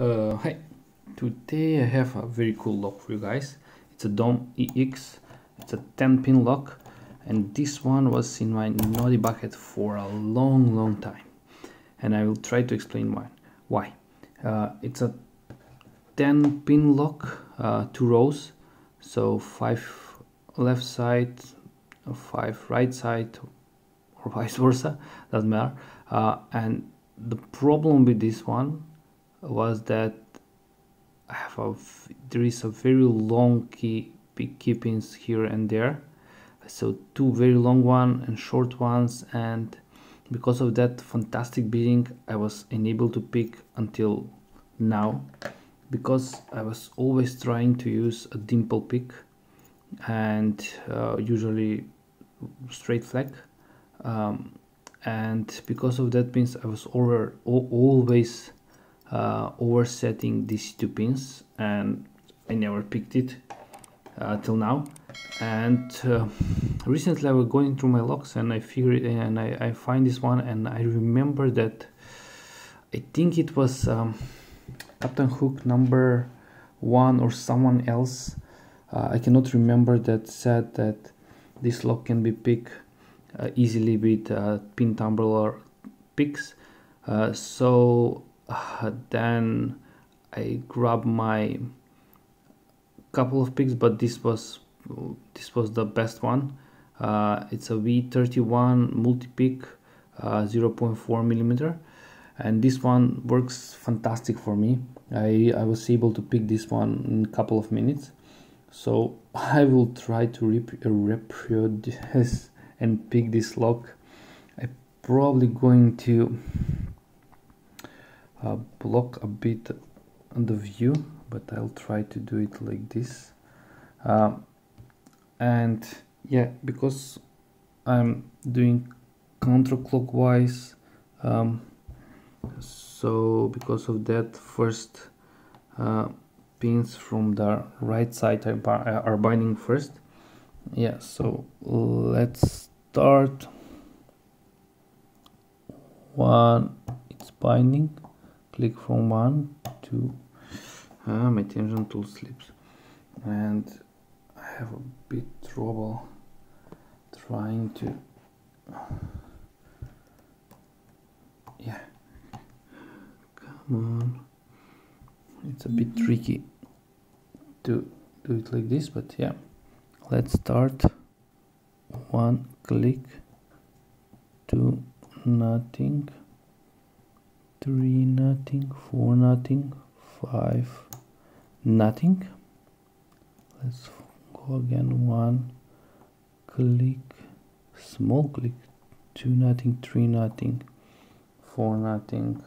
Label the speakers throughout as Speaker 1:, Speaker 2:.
Speaker 1: Uh, hi, today I have a very cool lock for you guys. It's a DOM iX, it's a 10 pin lock and this one was in my naughty bucket for a long long time and I will try to explain why. Why? Uh, it's a 10 pin lock, uh, two rows, so five left side, five right side or vice versa, doesn't matter. Uh, and the problem with this one was that I have a there is a very long key pins here and there. So two very long one and short ones and because of that fantastic bitting I was unable to pick until now because I was always trying to use a dimple pick and uh, usually straight fleck um, and because of that means I was over always uh, oversetting these two pins and I never picked it uh, till now. And uh, recently I was going through my logs and I figured and I, I find this one and I remember that I think it was um, Captain Hook number one or someone else. Uh, I cannot remember that said that this lock can be picked uh, easily with uh, pin tumbler picks. So uh, then I grab my couple of picks but this was this was the best one. Uh, it's a V31 multi-pick uh, 0.4 millimeter. And this one works fantastic for me. I, I was able to pick this one in a couple of minutes. So I will try to rep reproduce and pick this lock. I'm probably going to uh, block a bit the view but I'll try to do it like this. Uh, and yeah because I'm doing counterclockwise um, so because of that first uh, pins from the right side are, are binding first. Yeah so let's start. One it's binding click from one to uh, my tension tool slips. And I have a bit trouble trying to yeah. Come on. It's a bit tricky to do it like this but yeah. Let's start. One click two nothing three nothing four nothing five nothing. Let's go again. One click small click. Two nothing three nothing four nothing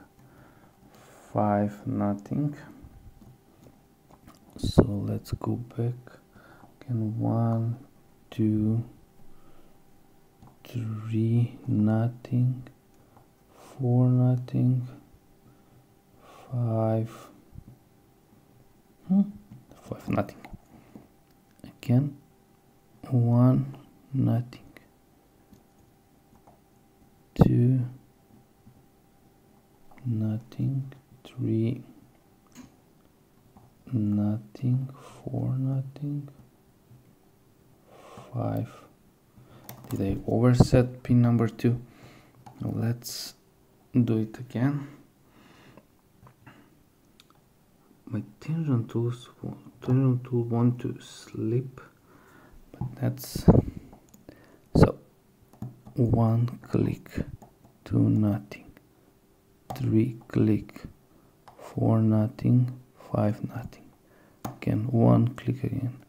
Speaker 1: five nothing. So let's go back. Again one two three nothing four nothing five. Hmm, five nothing. Again one nothing. Two nothing. Three nothing. Four nothing. Five. Did I overset pin number two? Let's do it again my tension tools tension tool want to slip but that's so one click two nothing. Three click four nothing five nothing. Again one click again.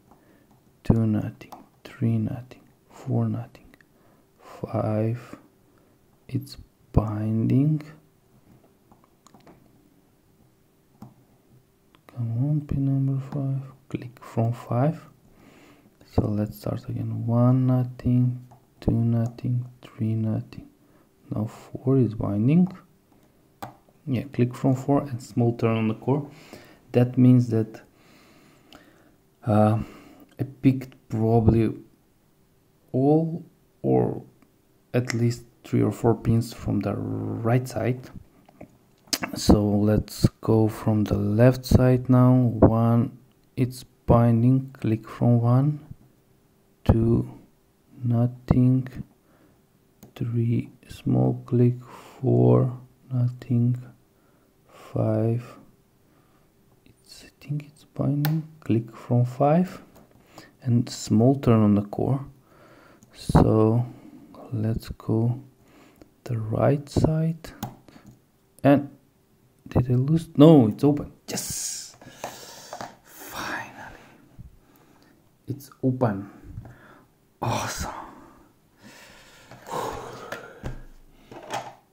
Speaker 1: Two nothing three nothing four nothing. Five it's binding come on pin number five. Click from five. So let's start again. One nothing two nothing three nothing. Now four is binding. Yeah click from four and small turn on the core. That means that uh, I picked probably all or at least three or four pins from the right side so let's go from the left side now. One it's binding. Click from one two nothing. Three small click. Four nothing. Five it's I think it's binding. Click from five and small turn on the core. So let's go the right side. And did I lose? No it's open. Yes. Finally. It's open. Awesome.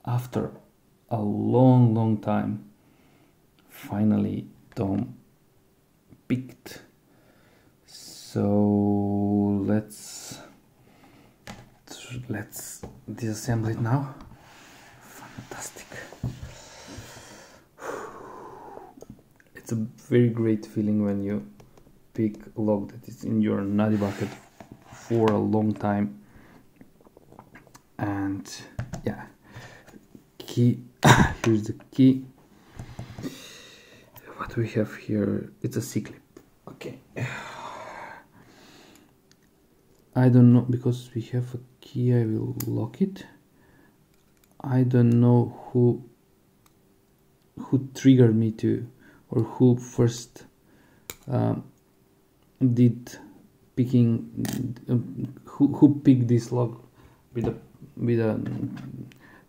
Speaker 1: After a long long time finally DOM picked. So let's let's disassemble it now. Fantastic it's a very great feeling when you pick a log that is in your naughty bucket for a long time. And yeah. Key here's the key. What do we have here it's a c-clip okay. I don't know because we have a key I will lock it. I don't know who who triggered me to or who first um, did picking um, who, who picked this log with a with a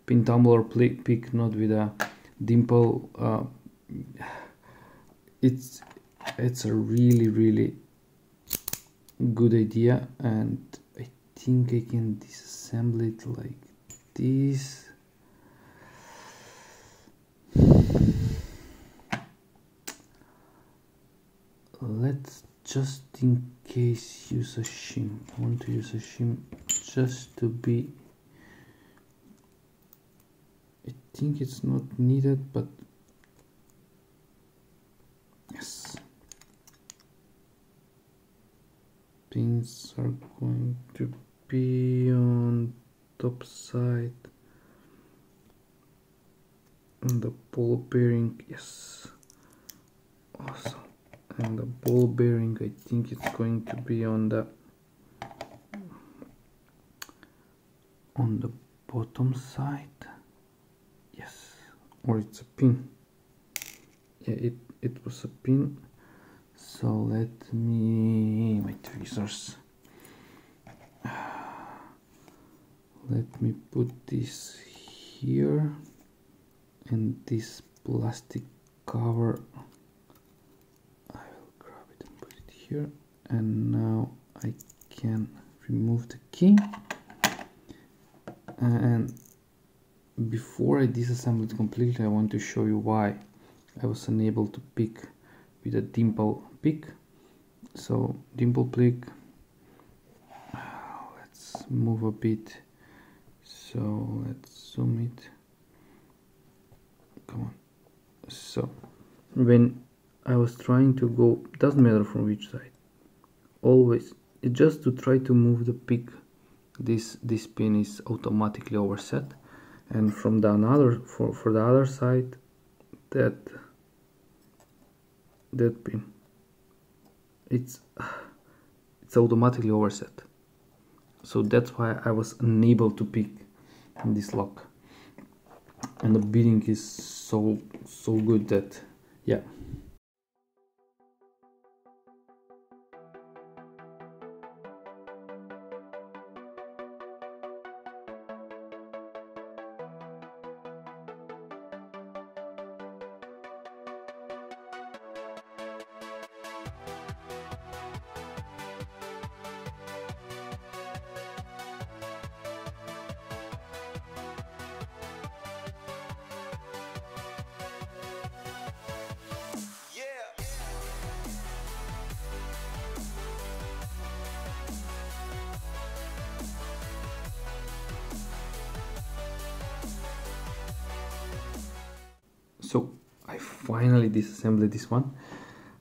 Speaker 1: pin tumbler pick not with a dimple uh, it's it's a really really good idea and I think I can disassemble it like this just in case use a shim I want to use a shim just to be I think it's not needed but yes. Pins are going to be on top side. And the ball bearing yes. Awesome and the ball bearing I think it's going to be on the on the bottom side. Yes. Or it's a pin. Yeah it it was a pin. So let me my tweezers. Let me put this here and this plastic cover I will grab it and put it here and now I can remove the key. And before I disassemble it completely I want to show you why I was unable to pick with a dimple pick. So dimple pick let's move a bit. So let's zoom it. Come on. So when I was trying to go doesn't matter from which side. Always just to try to move the pick this this pin is automatically overset. And from the another for, for the other side that that pin. It's it's automatically overset. So that's why I was unable to pick this lock. And the bitting is so so good that yeah so I finally disassembled this one.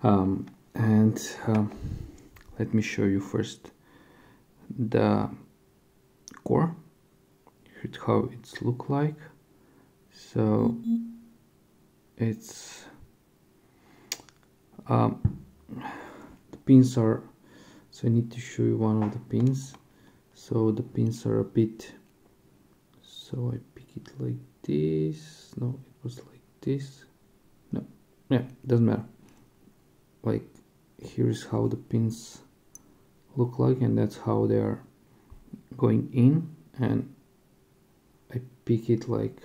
Speaker 1: Um, and um, let me show you first the core. Here's how it's look like. So it's um, the pins are so I need to show you one of the pins. So the pins are a bit so I pick it like this. No it was like this? No. Yeah doesn't matter. Like here's how the pins look like and that's how they are going in and I pick it like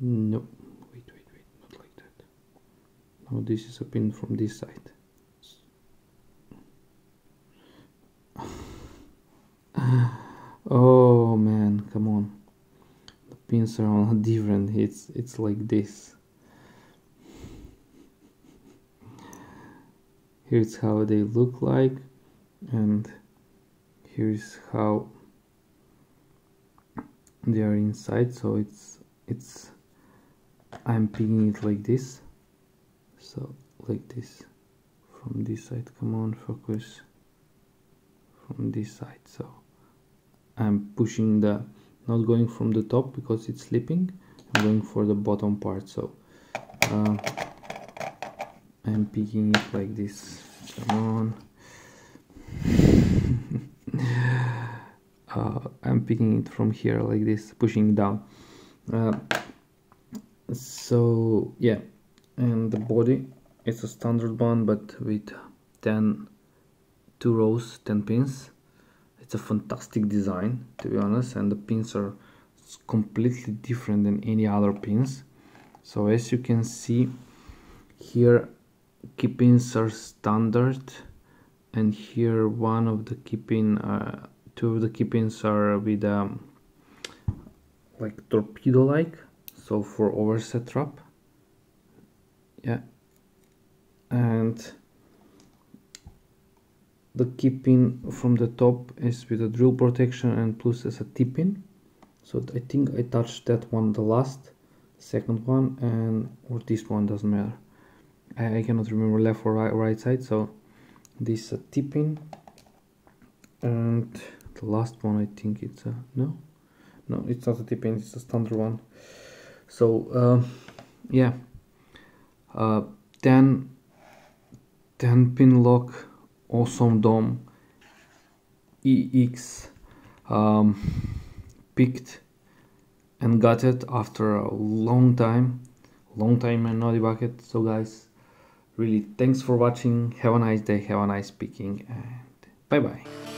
Speaker 1: no. Wait wait wait not like that. No this is a pin from this side oh man come on the all different. It's it's like this. Here's how they look like and here's how they are inside. So it's it's I'm picking it like this. So like this. From this side come on focus. From this side. So I'm pushing the not going from the top because it's slipping I'm going for the bottom part. So uh, I'm picking it like this. Come on. Uh, I'm picking it from here like this pushing down. Uh, so yeah. And the body is a standard one but with 10 two rows 10 pins it's a fantastic design to be honest and the pins are completely different than any other pins. So as you can see here key pins are standard and here one of the key pin uh, two of the key pins are with um, like torpedo like so for overset trap yeah. And the key pin from the top is with a drill protection and plus as a T-pin. So I think I touched that one the last second one and or this one doesn't matter. I, I cannot remember left or right, right side so this is a T-pin. And the last one I think it's a no? No it's not a T-pin it's a standard one. So uh, yeah. Uh, 10 10 pin lock awesome DOM iX um, picked and got it after a long time. Long time in naughty bucket. So guys really thanks for watching. Have a nice day. Have a nice picking and bye bye